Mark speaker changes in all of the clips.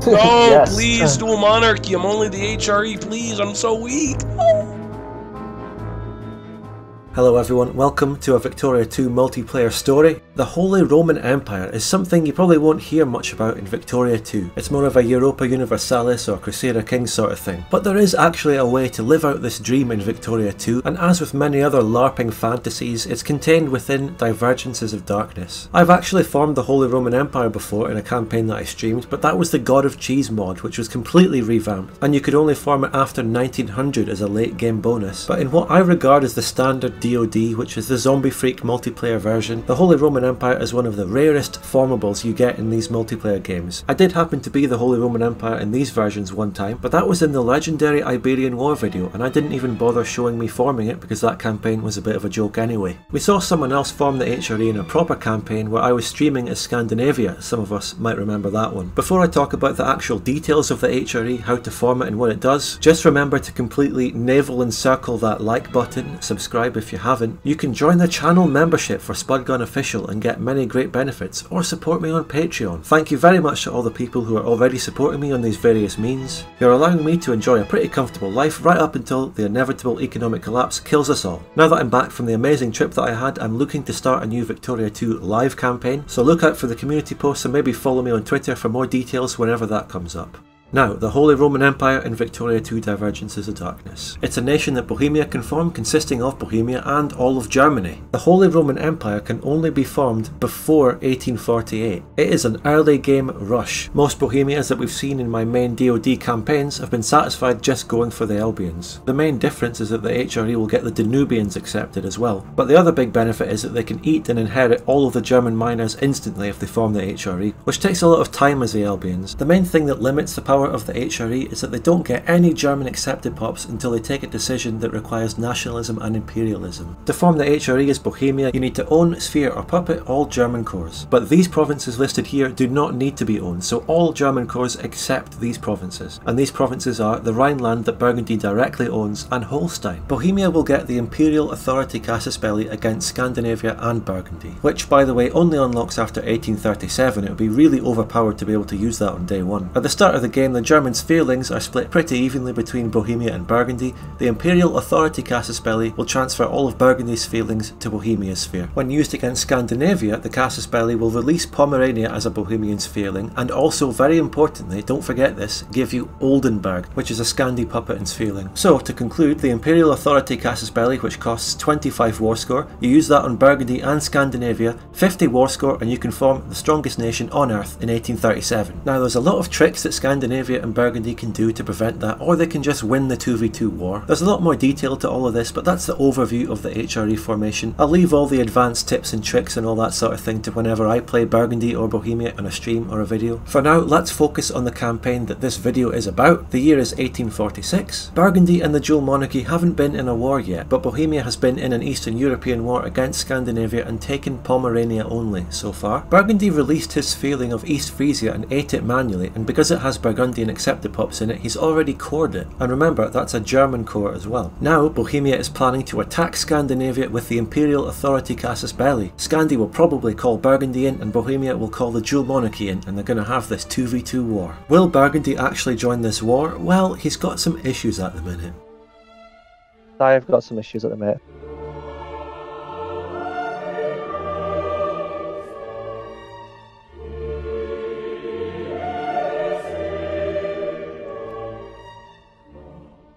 Speaker 1: No,
Speaker 2: Yes.
Speaker 1: please, dual monarchy. I'm only the HRE. Please, I'm so weak.
Speaker 3: Hello everyone, welcome to a Victoria 2 multiplayer story. The Holy Roman Empire is something you probably won't hear much about in Victoria 2. It's more of a Europa Universalis or Crusader King sort of thing. But there is actually a way to live out this dream in Victoria 2, and as with many other LARPing fantasies, it's contained within Divergences of Darkness. I've actually formed the Holy Roman Empire before in a campaign that I streamed, but that was the God of Cheese mod, which was completely revamped, and you could only form it after 1900 as a late game bonus. But in what I regard as the standard DoD, which is the Zombie Freak multiplayer version, the Holy Roman Empire is one of the rarest formables you get in these multiplayer games. I did happen to be the Holy Roman Empire in these versions one time, but that was in the legendary Iberian War video, and I didn't even bother showing me forming it because that campaign was a bit of a joke anyway. We saw someone else form the HRE in a proper campaign where I was streaming as Scandinavia, some of us might remember that one. Before I talk about the actual details of the HRE, how to form it and what it does, just remember to completely naval encircle that like button, subscribe if you haven't. You can join the channel membership for Spudgun Official and get many great benefits, or support me on Patreon. Thank you very much to all the people who are already supporting me on these various means. You're allowing me to enjoy a pretty comfortable life right up until the inevitable economic collapse kills us all. Now that I'm back from the amazing trip that I had, I'm looking to start a new Victoria 2 live campaign, so look out for the community posts and maybe follow me on Twitter for more details whenever that comes up. Now, the Holy Roman Empire in Victoria 2 Divergences of Darkness. It's a nation that Bohemia can form consisting of Bohemia and all of Germany. The Holy Roman Empire can only be formed before 1848. It is an early game rush. Most Bohemias that we've seen in my main DoD campaigns have been satisfied just going for the Albions. The main difference is that the HRE will get the Danubians accepted as well. But the other big benefit is that they can eat and inherit all of the German minors instantly if they form the HRE, which takes a lot of time as the Albions. The main thing that limits the power of the HRE is that they don't get any German accepted pops until they take a decision that requires nationalism and imperialism. To form the HRE as Bohemia, you need to own, sphere or puppet all German cores. But these provinces listed here do not need to be owned, so all German cores accept these provinces. And these provinces are the Rhineland that Burgundy directly owns and Holstein. Bohemia will get the Imperial Authority Casus Belli against Scandinavia and Burgundy, which by the way only unlocks after 1837. It would be really overpowered to be able to use that on day one. At the start of the game, the Germans' spherelings are split pretty evenly between Bohemia and Burgundy. The Imperial Authority Casus Belli will transfer all of Burgundy's spherelings to Bohemia's sphere. When used against Scandinavia, the Casus Belli will release Pomerania as a Bohemian's sphereling, and also, very importantly, don't forget this, give you Oldenburg, which is a Scandi puppet and sphereling. So, to conclude, the Imperial Authority Casus Belli, which costs 25 war score, you use that on Burgundy and Scandinavia, 50 war score, and you can form the strongest nation on Earth in 1837. Now, there's a lot of tricks that Scandinavia and Burgundy can do to prevent that, or they can just win the 2v2 war. There's a lot more detail to all of this, but that's the overview of the HRE formation. I'll leave all the advanced tips and tricks and all that sort of thing to whenever I play Burgundy or Bohemia on a stream or a video. For now, let's focus on the campaign that this video is about. The year is 1846. Burgundy and the dual monarchy haven't been in a war yet, but Bohemia has been in an Eastern European war against Scandinavia and taken Pomerania only so far. Burgundy released his sphereling of East Frisia and ate it manually, and because it has Burgundian accepted pops in it, he's already cored it. And remember, that's a German core as well. Now, Bohemia is planning to attack Scandinavia with the Imperial Authority Casus Belli. Scandi will probably call Burgundy in, and Bohemia will call the dual monarchy in, and they're going to have this 2v2 war. Will Burgundy actually join this war? Well, he's got some issues at the minute.
Speaker 2: I've got some issues at the minute.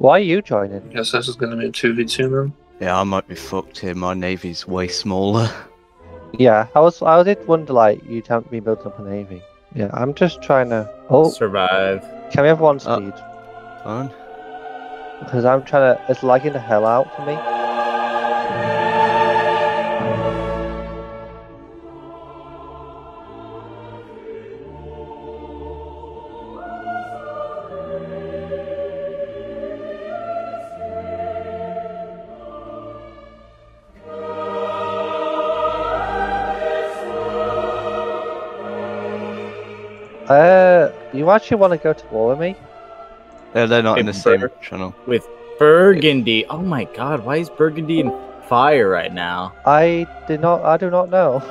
Speaker 2: Why are you joining?
Speaker 4: Guess this is going to be a 2v2 then.
Speaker 5: Yeah, I might be fucked here. My navy's way smaller.
Speaker 2: Yeah, I was. I did wonder like you'd have to be building up a navy. Yeah, I'm just trying to. Oh,
Speaker 6: Survive.
Speaker 2: can we have one
Speaker 5: Uh,
Speaker 2: speed?
Speaker 5: Fine.
Speaker 2: Because I'm trying to. It's lagging the hell out for me. Uh, you actually want to go to war with me?
Speaker 5: Yeah, they're not in the
Speaker 6: Hey,
Speaker 5: same channel.
Speaker 6: With Burgundy. Oh my god, why is Burgundy in fire right now?
Speaker 2: I did not. I do not know.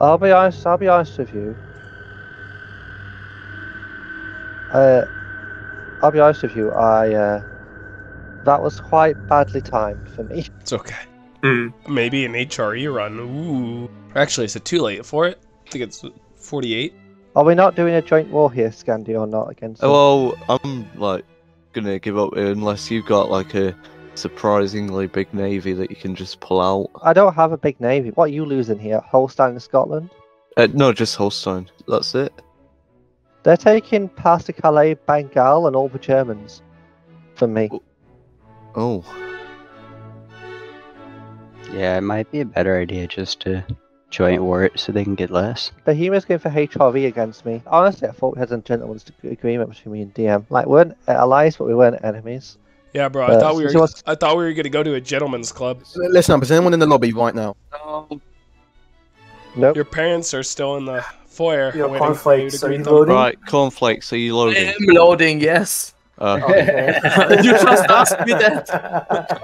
Speaker 2: I'll be honest. I'll be honest with you. Uh, I'll be honest with you. I uh, that was quite badly timed for me.
Speaker 1: It's okay.
Speaker 4: Hmm.
Speaker 1: Maybe an HRE run. Ooh. Actually, is it too late for it? I think it's 48.
Speaker 2: Are we not doing a joint war here, Scandi, or not against? them?
Speaker 5: Well, I'm like gonna give up here unless you've got like a surprisingly big navy that you can just pull out.
Speaker 2: I don't have a big navy. What are you losing here? Holstein and Scotland?
Speaker 5: Uh, no, just Holstein. That's it.
Speaker 2: They're taking Pas de Calais, Bengal, and all the Germans For me.
Speaker 5: Oh,
Speaker 7: Yeah, it might be a better idea just to joint war it so they can get less.
Speaker 2: Behemoth's going for HRE against me. Honestly, I thought we had a gentleman's agreement between me and DM. Like, we weren't allies, but we weren't enemies.
Speaker 1: Yeah, bro. I
Speaker 2: Uh,
Speaker 1: thought we were.
Speaker 2: you want-
Speaker 1: I thought we were gonna go to a gentleman's club.
Speaker 8: Listen up, is anyone in the lobby right now?
Speaker 2: Nope.
Speaker 1: Your parents are still in the foyer.
Speaker 4: Yo,
Speaker 1: waiting for you
Speaker 4: cornflakes,
Speaker 1: to
Speaker 4: are you loading?
Speaker 5: right. Cornflakes. Are you
Speaker 4: I
Speaker 5: loading?
Speaker 4: am loading, yes.
Speaker 5: Uh,
Speaker 4: you just asked me that.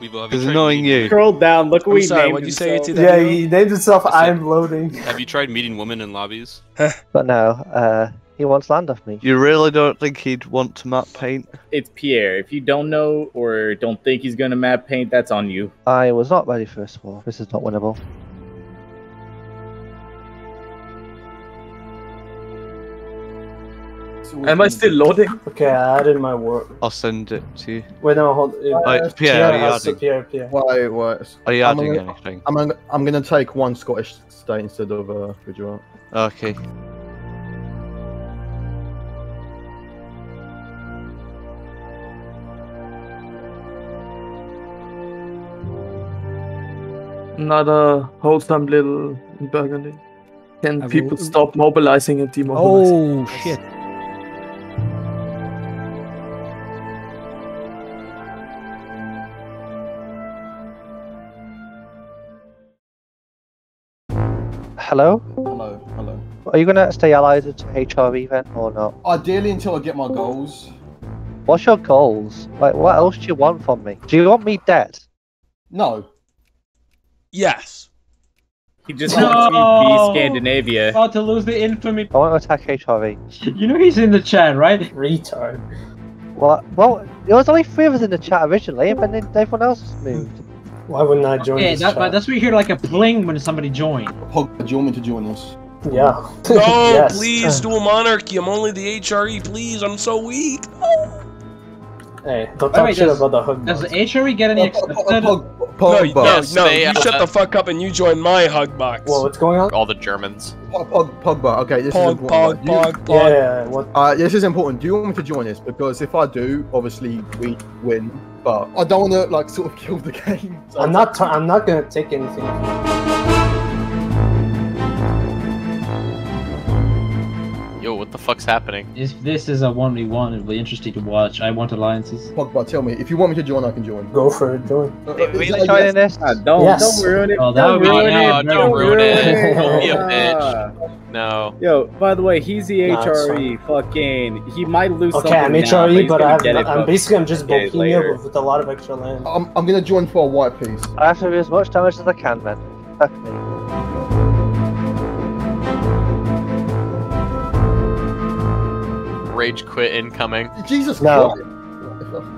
Speaker 5: it's annoying you.
Speaker 6: Scroll down. Look what
Speaker 1: I'm
Speaker 6: he
Speaker 1: sorry.
Speaker 6: named
Speaker 1: What'd you say?
Speaker 6: himself.
Speaker 1: To
Speaker 4: yeah, he named himself I'm loading.
Speaker 9: Have you tried meeting women in lobbies?
Speaker 2: But no, uh, he wants land off me.
Speaker 5: You really don't think he'd want to map paint?
Speaker 6: It's Pierre. If you don't know or don't think he's gonna map paint, that's on you.
Speaker 2: I was not ready for this war. This is not winnable.
Speaker 4: Am I still loading? Okay, I added my work.
Speaker 5: I'll send it to you.
Speaker 4: Wait, no, hold. Uh,
Speaker 5: Wait, Pierre, are you
Speaker 4: has to-
Speaker 5: adding?
Speaker 4: Pierre, Pierre.
Speaker 8: Wait, wait.
Speaker 5: Are you
Speaker 8: I'm
Speaker 5: adding
Speaker 8: gonna-
Speaker 5: anything?
Speaker 8: I'm gonna, I'm gonna take one Scottish state instead of uh, Gujarat.
Speaker 5: Okay.
Speaker 4: Not a wholesome little Burgundy. Can
Speaker 10: Have
Speaker 4: people
Speaker 10: you-
Speaker 4: stop mobilizing and demobilizing?
Speaker 10: Oh shit!
Speaker 2: Hello?
Speaker 8: Hello, hello.
Speaker 2: Are you gonna stay allied to HRE then, or not?
Speaker 8: Ideally, until I get my goals.
Speaker 2: What's your goals? Like, what else do you want from me? Do you want me dead?
Speaker 8: No.
Speaker 1: Yes.
Speaker 6: He just
Speaker 11: No!
Speaker 6: wants to be Scandinavia.
Speaker 11: About to lose the infamy.
Speaker 2: I want to attack HRE.
Speaker 11: You know he's in the chat, right?
Speaker 4: Retard.
Speaker 2: What? Well, there was only three of us in the chat originally, but then everyone else has moved.
Speaker 4: Why wouldn't I join
Speaker 11: Yeah,
Speaker 4: this
Speaker 11: that, that's where you hear like a bling when somebody joined.
Speaker 8: Pog, do you want me to join us?
Speaker 4: Yeah.
Speaker 1: No,
Speaker 4: Yes.
Speaker 1: please, dual monarchy. I'm only the HRE. Please, I'm so weak.
Speaker 4: Hey, don't
Speaker 11: Wait,
Speaker 4: talk
Speaker 11: wait,
Speaker 4: shit
Speaker 11: does-
Speaker 4: about the hug.
Speaker 11: Does the. HRE get any oh, oh, oh,
Speaker 8: Pog, Pog,
Speaker 11: accepted?
Speaker 8: Pog,
Speaker 1: No, no,
Speaker 9: Yes,
Speaker 1: no.
Speaker 9: they,
Speaker 1: You shut
Speaker 9: uh,
Speaker 1: the fuck up and you join my hug box.
Speaker 4: Whoa, what's going on?
Speaker 9: All the Germans.
Speaker 8: Pog, Pog, Pogba. Okay, this is
Speaker 1: Pog,
Speaker 8: important.
Speaker 1: pog,
Speaker 8: right?
Speaker 1: pog, pog.
Speaker 4: Yeah, what?
Speaker 8: Uh, this is important. Do you want me to join this? Because if I do, obviously we win. But I don't want to like sort of kill the game. So
Speaker 4: I'm not. I'm not gonna take anything.
Speaker 9: Fuck's happening?
Speaker 11: If this is a 1v1, it'll be interesting to watch. I want alliances.
Speaker 8: Pogba, tell me if you want me to join, I can join.
Speaker 4: Go for it, join.
Speaker 8: Uh,
Speaker 2: Are
Speaker 8: is
Speaker 2: we
Speaker 8: that
Speaker 2: joining
Speaker 8: yes?
Speaker 2: this?
Speaker 6: Ah, don't
Speaker 4: Yes.
Speaker 6: don't ruin it.
Speaker 11: Oh, that
Speaker 6: don't
Speaker 11: would be-
Speaker 6: ruin
Speaker 9: no,
Speaker 6: it.
Speaker 9: don't ruin it. Don't be a
Speaker 6: Ah.
Speaker 9: bitch. No.
Speaker 6: Yo, by the way, he's the
Speaker 4: Nah,
Speaker 6: HRE. Fucking, he might lose
Speaker 4: Okay,
Speaker 6: something
Speaker 4: I'm HRE,
Speaker 6: he's
Speaker 4: but
Speaker 6: gonna
Speaker 4: I have,
Speaker 6: get it
Speaker 4: I'm basically I'm just
Speaker 6: get it
Speaker 4: Bohemia with, with a lot of extra land.
Speaker 8: I'm, I'm gonna join for a white piece.
Speaker 2: I have to do as much damage as I can man. Fuck me.
Speaker 9: Rage quit incoming.
Speaker 8: Jesus
Speaker 2: No.
Speaker 8: Christ.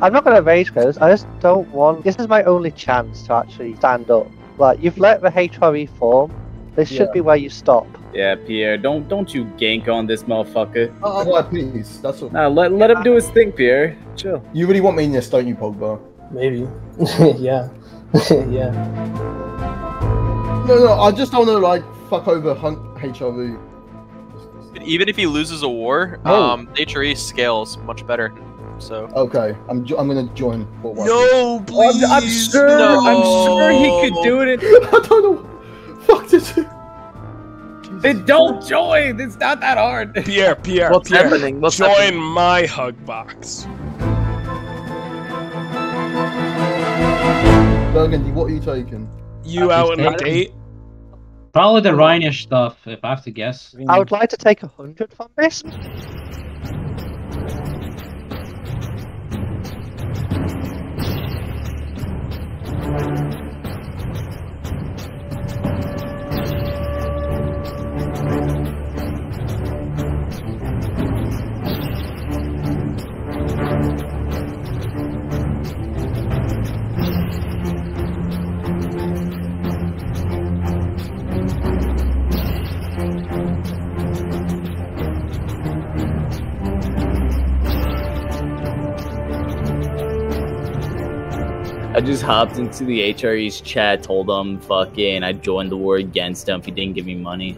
Speaker 2: I'm not gonna rage close. I just don't want. This is my only chance to actually stand up. Like you've let the HRE form. This should be where you stop.
Speaker 6: Yeah, Pierre, don't don't you gank on this motherfucker.
Speaker 8: A white piece. That's all.
Speaker 6: Nah, let let him do his thing, Pierre. Chill.
Speaker 8: You really want me in this, don't you, Pogba?
Speaker 4: Maybe. yeah. yeah.
Speaker 8: No, no. I just don't want to like fuck over Hunt HRE.
Speaker 9: Even if he loses a war,
Speaker 8: Oh.
Speaker 9: um, HRE scales much better. So.
Speaker 8: Okay, I'm jo- I'm gonna join for a white
Speaker 1: No,
Speaker 6: I'm,
Speaker 1: please.
Speaker 6: I'm sure.
Speaker 9: no.
Speaker 6: I'm sure he could do it.
Speaker 8: piece. I don't know. Fuck this.
Speaker 6: Then don't join. It's not that hard.
Speaker 1: Pierre, Pierre,
Speaker 4: What's
Speaker 1: Pierre.
Speaker 4: happening? What's
Speaker 1: Join
Speaker 4: happening?
Speaker 1: my hug box.
Speaker 8: Burgundy, what are you taking?
Speaker 1: You out on a date?
Speaker 11: Probably the Rhinish stuff, if I have to guess.
Speaker 2: I would like to take a hundred from this.
Speaker 6: Just hopped into the HRE's chat, told them fucking I joined the war against him if he didn't give me money.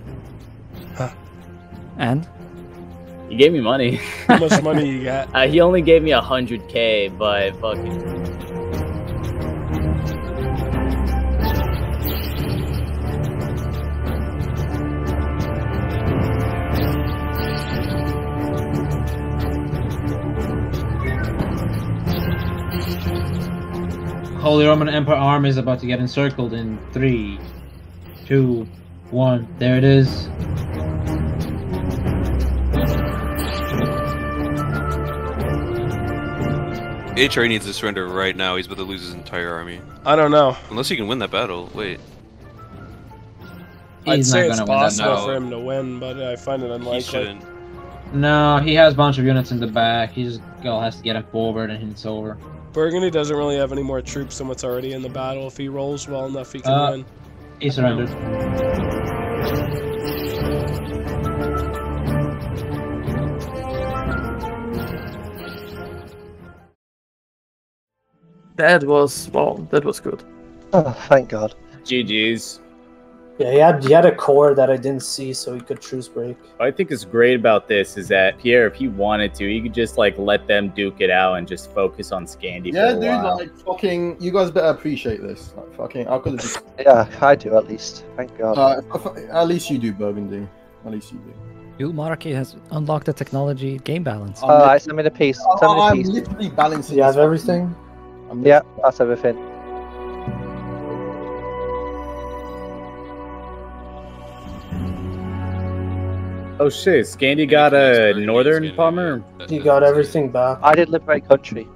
Speaker 10: And?
Speaker 6: He gave me money.
Speaker 1: How much money you got?
Speaker 6: Uh, he only gave me a hundred K, but fucking
Speaker 11: Holy Roman Empire army is about to get encircled in three, two, one. There it is.
Speaker 12: HRE needs to surrender right now. He's about to lose his entire army.
Speaker 1: I don't know.
Speaker 12: Unless he can win that battle. Wait.
Speaker 1: I'd
Speaker 11: He's
Speaker 1: say it's
Speaker 11: gonna win that
Speaker 1: possible
Speaker 12: battle.
Speaker 1: for him to win, but I find it
Speaker 12: He
Speaker 1: unlikely.
Speaker 12: shouldn't.
Speaker 11: No, he has a bunch of units in the back. He just go has to get him forward and it's over.
Speaker 1: Burgundy doesn't really have any more troops than what's already in the battle. If he rolls well enough, he can
Speaker 11: Uh,
Speaker 1: win.
Speaker 11: He surrendered.
Speaker 4: That was well. That was good.
Speaker 2: Oh, thank God.
Speaker 6: GG's.
Speaker 13: Yeah, he had he had a core that I didn't see, so he could truce break.
Speaker 6: What I think is great about this is that Pierre, if he wanted to, he could just like let them duke it out and just focus on Scandy
Speaker 8: Yeah,
Speaker 6: for a
Speaker 8: dude,
Speaker 6: while.
Speaker 8: like fucking, you guys better appreciate this. Like fucking, I could have just.
Speaker 2: Yeah, I do at least. Thank God.
Speaker 8: Uh, f- f- at least you do, Burgundy. At least you do.
Speaker 10: Dual monarchy has unlocked the technology game balance.
Speaker 8: I'm
Speaker 2: Alright,
Speaker 8: lit-
Speaker 2: send me the piece.
Speaker 8: I-
Speaker 2: Send me the
Speaker 8: I'm
Speaker 2: piece.
Speaker 8: literally balancing.
Speaker 13: You have everything?
Speaker 8: I'm
Speaker 2: Yeah, that's everything.
Speaker 6: Oh shit, Scandy got a northern bomber?
Speaker 13: He got everything back.
Speaker 2: I did liberate country.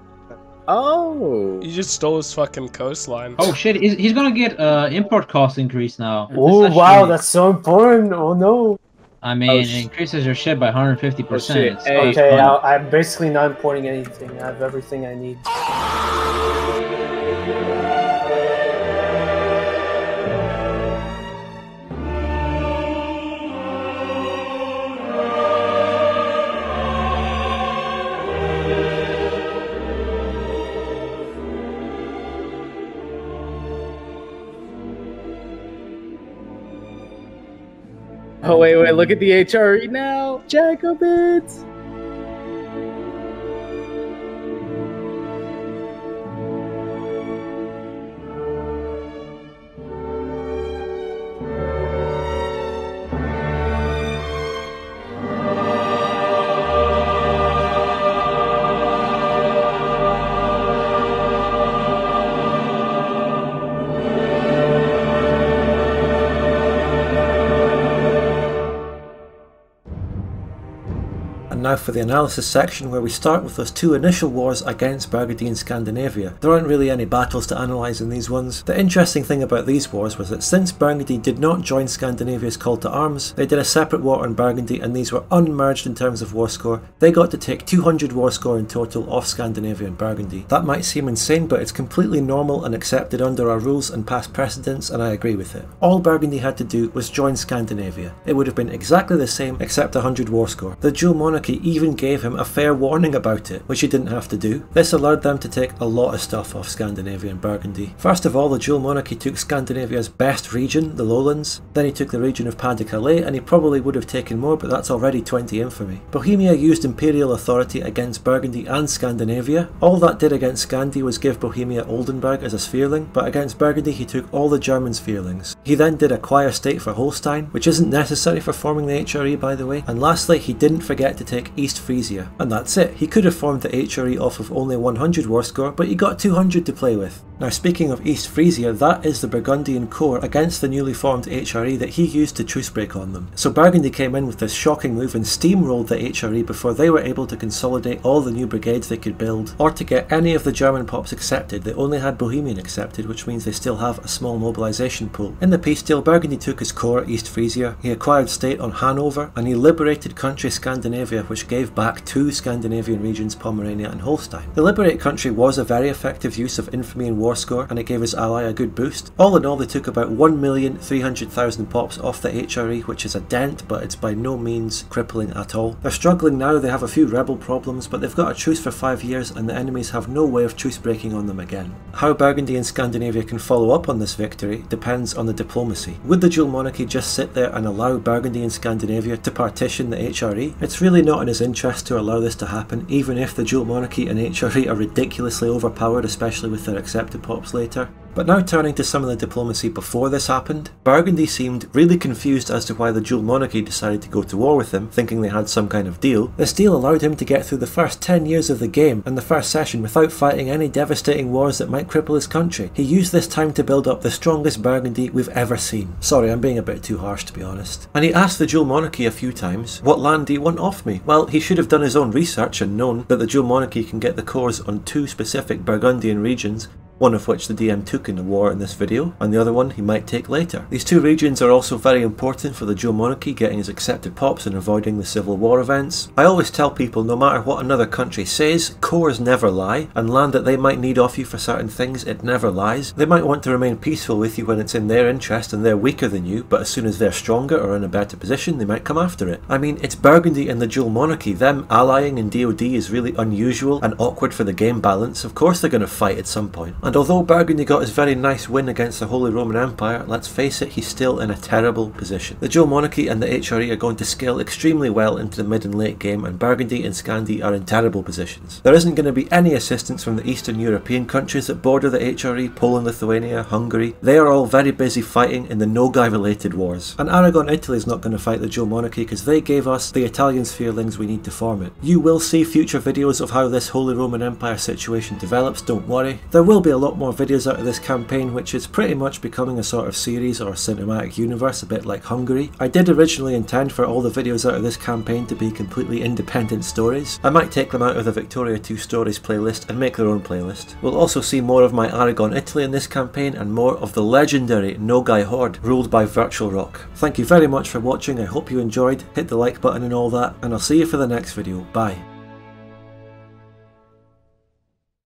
Speaker 6: Oh.
Speaker 1: He just stole his fucking coastline.
Speaker 11: Oh shit, he's, he's gonna get uh, import cost increase now.
Speaker 13: Oh
Speaker 11: This
Speaker 13: wow,
Speaker 11: actually-
Speaker 13: that's so important. Oh no.
Speaker 11: I mean,
Speaker 6: Oh,
Speaker 11: it increases your shit by 150%.
Speaker 6: Oh, shit. Hey.
Speaker 13: Okay, I, I'm basically not importing anything. I have everything I need.
Speaker 6: Oh wait, wait, look at the HRE now! Jacobins!
Speaker 3: Now for the analysis section where we start with those two initial wars against Burgundy and Scandinavia. There aren't really any battles to analyse in these ones. The interesting thing about these wars was that since Burgundy did not join Scandinavia's call to arms, they did a separate war on Burgundy and these were unmerged in terms of war score. They got to take 200 war score in total off Scandinavia and Burgundy. That might seem insane but it's completely normal and accepted under our rules and past precedents and I agree with it. All Burgundy had to do was join Scandinavia. It would have been exactly the same except 100 war score. The dual monarchy even gave him a fair warning about it, which he didn't have to do. This allowed them to take a lot of stuff off Scandinavia and Burgundy. First of all, the dual monarchy took Scandinavia's best region, the lowlands. Then he took the region of Pas-de-Calais, and he probably would have taken more, but that's already 20 infamy. Bohemia used imperial authority against Burgundy and Scandinavia. All that did against Scandi was give Bohemia Oldenburg as a sphereling, but against Burgundy he took all the German spherelings. He then did acquire state for Holstein, which isn't necessary for forming the HRE by the way. And lastly, he didn't forget to take East Frisia. And that's it. He could have formed the HRE off of only 100 war score, but he got 200 to play with. Now speaking of East Frisia, that is the Burgundian core against the newly formed HRE that he used to truce break on them. So Burgundy came in with this shocking move and steamrolled the HRE before they were able to consolidate all the new brigades they could build, or to get any of the German pops accepted. They only had Bohemian accepted, which means they still have a small mobilisation pool. In the peace deal, Burgundy took his core East Frisia, he acquired state on Hanover, and he liberated country Scandinavia, which which gave back two Scandinavian regions, Pomerania and Holstein. The Liberate country was a very effective use of infamy and war score, and it gave his ally a good boost. All in all, they took about 1,300,000 pops off the HRE, which is a dent, but it's by no means crippling at all. They're struggling now, they have a few rebel problems, but they've got a truce for five years, and the enemies have no way of truce breaking on them again. How Burgundy and Scandinavia can follow up on this victory depends on the diplomacy. Would the dual monarchy just sit there and allow Burgundy and Scandinavia to partition the HRE? It's really not in his interest to allow this to happen, even if the dual monarchy and HRE are ridiculously overpowered, especially with their accepted pops later. But now turning to some of the diplomacy before this happened, Burgundy seemed really confused as to why the dual monarchy decided to go to war with him, thinking they had some kind of deal. This deal allowed him to get through the first 10 years of the game and the first session without fighting any devastating wars that might cripple his country. He used this time to build up the strongest Burgundy we've ever seen. Sorry, I'm being a bit too harsh to be honest. And he asked the dual monarchy a few times, what land do you want off me? Well, he should have done his own research and known that the dual monarchy can get the cores on two specific Burgundian regions one of which the DM took in the war in this video, and the other one he might take later. These two regions are also very important for the dual monarchy getting his accepted pops and avoiding the civil war events. I always tell people no matter what another country says, cores never lie, and land that they might need off you for certain things, it never lies. They might want to remain peaceful with you when it's in their interest and they're weaker than you, but as soon as they're stronger or in a better position, they might come after it. I mean, it's Burgundy and the dual monarchy, them allying in DoD is really unusual and awkward for the game balance, of course they're going to fight at some point. And although Burgundy got his very nice win against the Holy Roman Empire, let's face it, he's still in a terrible position. The dual monarchy and the HRE are going to scale extremely well into the mid and late game, and Burgundy and Scandi are in terrible positions. There isn't going to be any assistance from the Eastern European countries that border the HRE, Poland, Lithuania, Hungary. They are all very busy fighting in the Nogai related wars. And Aragon, Italy is not going to fight the dual monarchy because they gave us the Italian spherelings we need to form it. You will see future videos of how this Holy Roman Empire situation develops, don't worry. There will be a lot more videos out of this campaign which is pretty much becoming a sort of series or cinematic universe a bit like Hungary. I did originally intend for all the videos out of this campaign to be completely independent stories. I might take them out of the Victoria 2 Stories playlist and make their own playlist. We'll also see more of my Aragon Italy in this campaign and more of the legendary Nogai Horde ruled by Virtual Rock. Thank you very much for watching, I hope you enjoyed, hit the like button and all that, and I'll see you for the next video, bye.